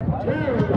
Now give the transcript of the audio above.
two,